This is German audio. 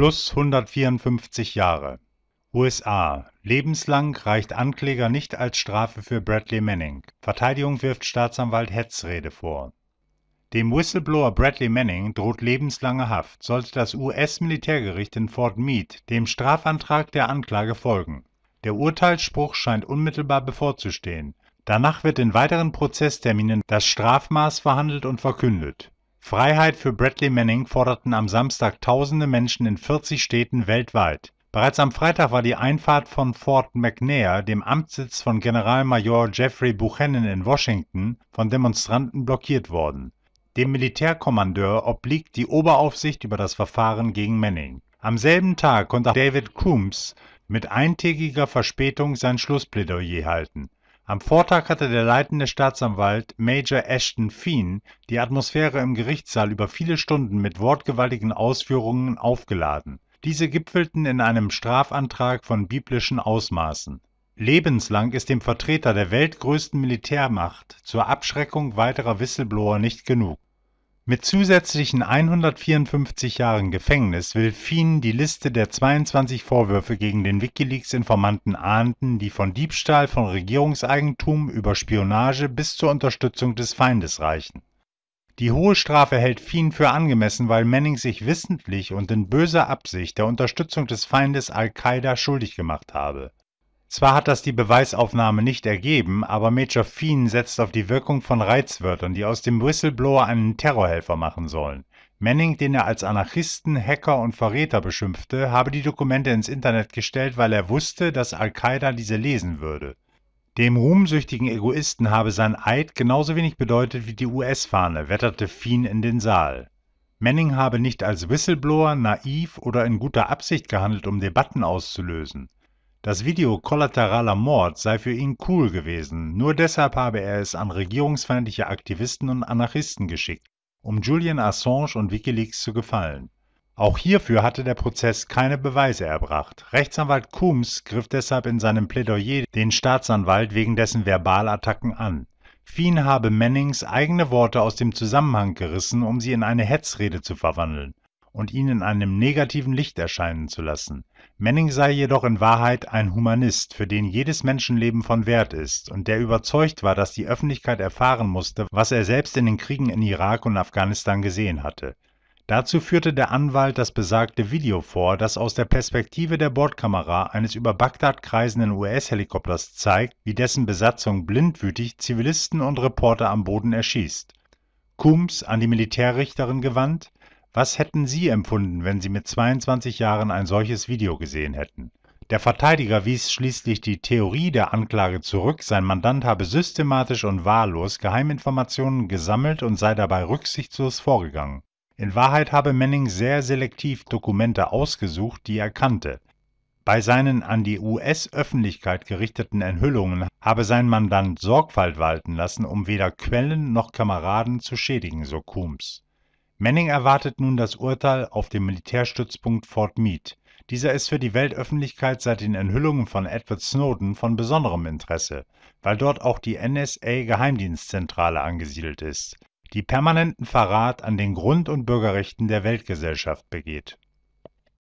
plus 154 Jahre. USA: Lebenslang reicht Ankläger nicht als Strafe für Bradley Manning. Verteidigung wirft Staatsanwalt Hetzrede vor. Dem Whistleblower Bradley Manning droht lebenslange Haft, sollte das US-Militärgericht in Fort Meade dem Strafantrag der Anklage folgen. Der Urteilsspruch scheint unmittelbar bevorzustehen. Danach wird in weiteren Prozessterminen das Strafmaß verhandelt und verkündet. Freiheit für Bradley Manning forderten am Samstag tausende Menschen in 40 Städten weltweit. Bereits am Freitag war die Einfahrt von Fort McNair, dem Amtssitz von Generalmajor Jeffrey Buchanan in Washington, von Demonstranten blockiert worden. Dem Militärkommandeur obliegt die Oberaufsicht über das Verfahren gegen Manning. Am selben Tag konnte David Coombs mit eintägiger Verspätung sein Schlussplädoyer halten. Am Vortag hatte der leitende Staatsanwalt Major Ashton Fien die Atmosphäre im Gerichtssaal über viele Stunden mit wortgewaltigen Ausführungen aufgeladen. Diese gipfelten in einem Strafantrag von biblischen Ausmaßen. Lebenslang ist dem Vertreter der weltgrößten Militärmacht zur Abschreckung weiterer Whistleblower nicht genug. Mit zusätzlichen 154 Jahren Gefängnis will Fien die Liste der 22 Vorwürfe gegen den WikiLeaks-Informanten ahnden, die von Diebstahl von Regierungseigentum über Spionage bis zur Unterstützung des Feindes reichen. Die hohe Strafe hält Fien für angemessen, weil Manning sich wissentlich und in böser Absicht der Unterstützung des Feindes Al-Qaida schuldig gemacht habe zwar hat das die Beweisaufnahme nicht ergeben, aber Major Fien setzt auf die Wirkung von Reizwörtern, die aus dem Whistleblower einen Terrorhelfer machen sollen. Manning, den er als Anarchisten, Hacker und Verräter beschimpfte, habe die Dokumente ins Internet gestellt, weil er wusste, dass Al-Qaida diese lesen würde. Dem ruhmsüchtigen Egoisten habe sein Eid genauso wenig bedeutet wie die US-Fahne, wetterte Fien in den Saal. Manning habe nicht als Whistleblower naiv oder in guter Absicht gehandelt, um Debatten auszulösen. Das Video Kollateraler Mord sei für ihn cool gewesen, nur deshalb habe er es an regierungsfeindliche Aktivisten und Anarchisten geschickt, um Julian Assange und Wikileaks zu gefallen. Auch hierfür hatte der Prozess keine Beweise erbracht. Rechtsanwalt Coombs griff deshalb in seinem Plädoyer den Staatsanwalt wegen dessen Verbalattacken an. Fien habe Mannings eigene Worte aus dem Zusammenhang gerissen, um sie in eine Hetzrede zu verwandeln und ihn in einem negativen Licht erscheinen zu lassen. Manning sei jedoch in Wahrheit ein Humanist, für den jedes Menschenleben von Wert ist und der überzeugt war, dass die Öffentlichkeit erfahren musste, was er selbst in den Kriegen in Irak und Afghanistan gesehen hatte. Dazu führte der Anwalt das besagte Video vor, das aus der Perspektive der Bordkamera eines über Bagdad kreisenden US-Helikopters zeigt, wie dessen Besatzung blindwütig Zivilisten und Reporter am Boden erschießt. Coombs an die Militärrichterin gewandt, was hätten Sie empfunden, wenn Sie mit 22 Jahren ein solches Video gesehen hätten? Der Verteidiger wies schließlich die Theorie der Anklage zurück, sein Mandant habe systematisch und wahllos Geheiminformationen gesammelt und sei dabei rücksichtslos vorgegangen. In Wahrheit habe Manning sehr selektiv Dokumente ausgesucht, die er kannte. Bei seinen an die US-Öffentlichkeit gerichteten Enthüllungen habe sein Mandant Sorgfalt walten lassen, um weder Quellen noch Kameraden zu schädigen, so Coombs. Manning erwartet nun das Urteil auf dem Militärstützpunkt Fort Meade. Dieser ist für die Weltöffentlichkeit seit den Enthüllungen von Edward Snowden von besonderem Interesse, weil dort auch die NSA-Geheimdienstzentrale angesiedelt ist, die permanenten Verrat an den Grund- und Bürgerrechten der Weltgesellschaft begeht